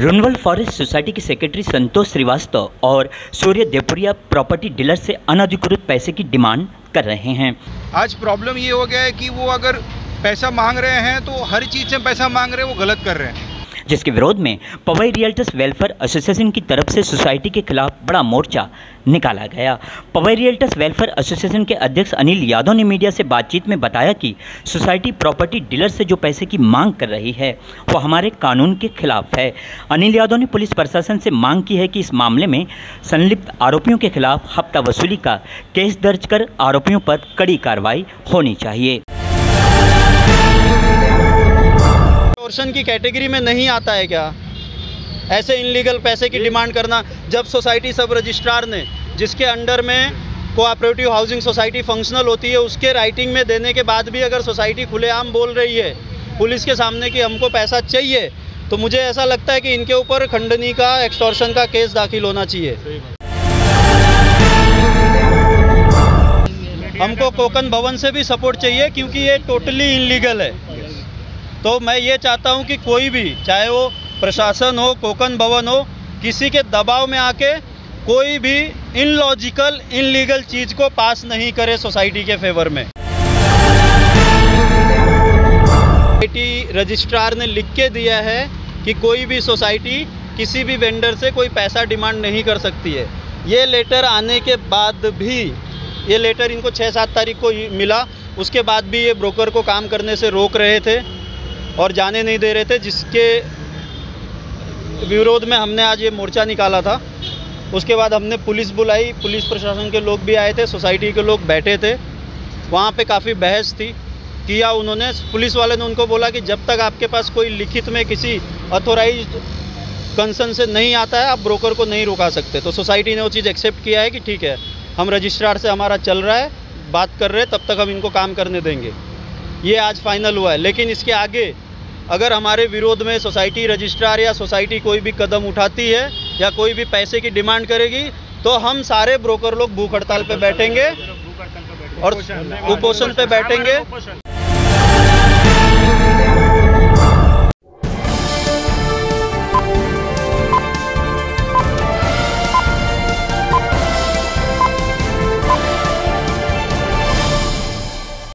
रुनवल forest society के secretary Santosh Srivastava और Surya देवपुरिया property dealer से अनधिकृत पैसे की डिमांड कर रहे हैं। आज प्रॉब्लम ये हो गया है कि वो अगर पैसा मांग रहे हैं तो हर चीज़ से पैसा मांग रहे हैं, वो गलत कर रहे हैं। जिसके विरोध में पवई रियल्टर्स वेलफेयर एसोसिएशन की तरफ़ से सोसाइटी के खिलाफ बड़ा मोर्चा निकाला गया। पवई रियल्टर्स वेलफेयर एसोसिएशन के अध्यक्ष अनिल यादव ने मीडिया से बातचीत में बताया कि सोसाइटी प्रॉपर्टी डीलर से जो पैसे की मांग कर रही है, वो हमारे कानून के खिलाफ है। अनिल यादव ने पुलिस प्रशासन से मांग की है कि इस मामले में संलिप्त आरोपियों के खिलाफ हफ़्ता वसूली का केस दर्ज कर आरोपियों पर कड़ी कार्रवाई होनी चाहिए। एक्सटॉर्शन की कैटेगरी में नहीं आता है क्या? ऐसे इनलीगल पैसे की डिमांड करना जब सोसाइटी सब रजिस्ट्रार ने जिसके अंडर में कोऑपरेटिव हाउसिंग सोसाइटी फंक्शनल होती है उसके राइटिंग में देने के बाद भी अगर सोसाइटी खुलेआम बोल रही है पुलिस के सामने कि हमको पैसा चाहिए तो मुझे ऐसा लगता है कि इनके ऊपर खंडनी का एक्सटॉर्शन का केस दाखिल होना चाहिए। हमको कोकन भवन से भी सपोर्ट चाहिए क्योंकि ये टोटली इनलीगल है। तो मैं ये चाहता हूँ कि कोई भी, चाहे वो प्रशासन हो कोकन भवन हो, किसी के दबाव में आके कोई भी इनलॉजिकल इनलीगल चीज़ को पास नहीं करे सोसाइटी के फेवर में। सोसाइटी रजिस्ट्रार ने लिख के दिया है कि कोई भी सोसाइटी किसी भी वेंडर से कोई पैसा डिमांड नहीं कर सकती है। ये लेटर आने के बाद भी, ये लेटर इनको छः सात तारीख को मिला, उसके बाद भी ये ब्रोकर को काम करने से रोक रहे थे। और जाने नहीं दे रहे थे, जिसके विरोध में हमने आज ये मोर्चा निकाला था। उसके बाद हमने पुलिस बुलाई, पुलिस प्रशासन के लोग भी आए थे, सोसाइटी के लोग बैठे थे। वहाँ पे काफ़ी बहस थी, किया उन्होंने। पुलिस वाले ने उनको बोला कि जब तक आपके पास कोई लिखित में किसी अथोराइज कंसर्न से नहीं आता है, आप ब्रोकर को नहीं रुका सकते। तो सोसाइटी ने वो चीज़ एक्सेप्ट किया है कि ठीक है, हम रजिस्ट्रार से हमारा चल रहा है, बात कर रहे हैं, तब तक हम इनको काम करने देंगे। ये आज फाइनल हुआ है। लेकिन इसके आगे अगर हमारे विरोध में सोसाइटी रजिस्ट्रार या सोसाइटी कोई भी कदम उठाती है या कोई भी पैसे की डिमांड करेगी तो हम सारे ब्रोकर लोग भूख हड़ताल पे बैठेंगे और कुपोषण पे बैठेंगे।